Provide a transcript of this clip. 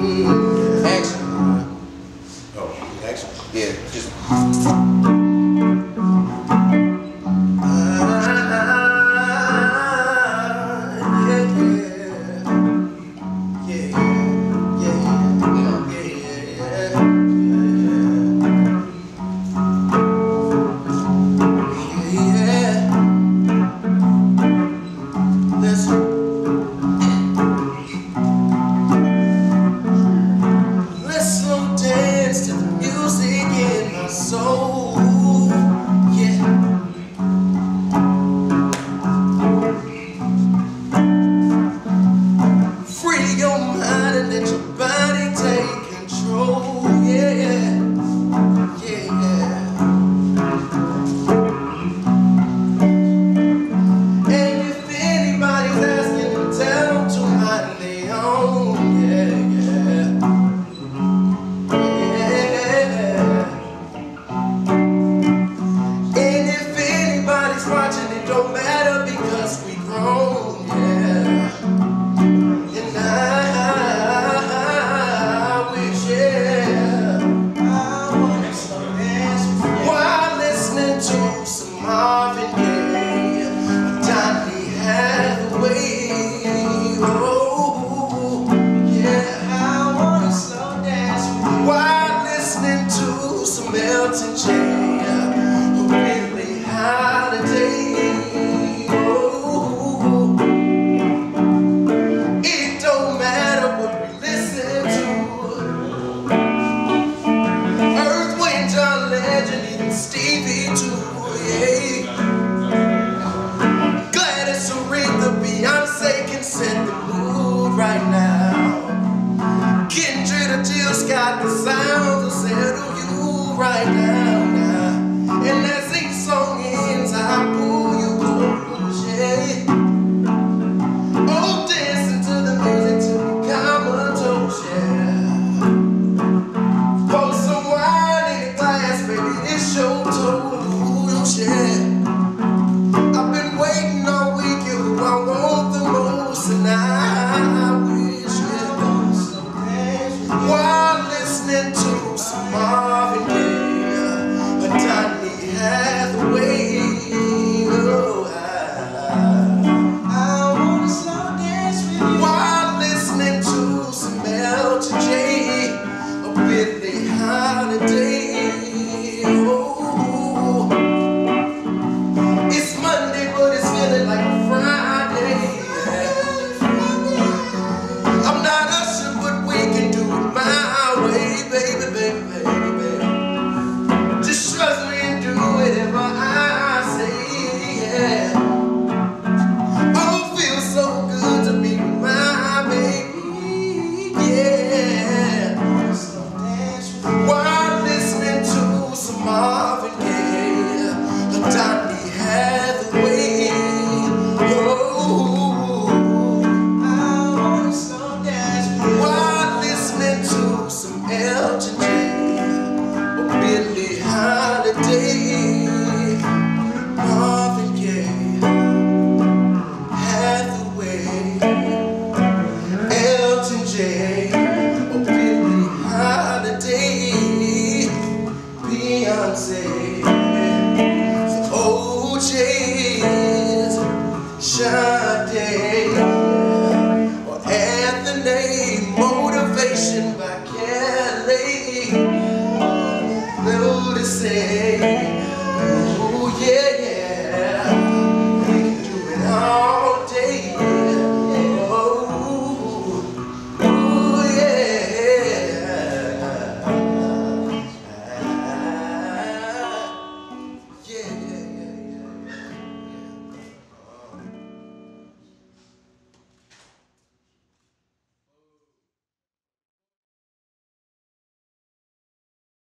Action. Oh, excellent. Yeah, just. gato sai. holiday. Beyonce.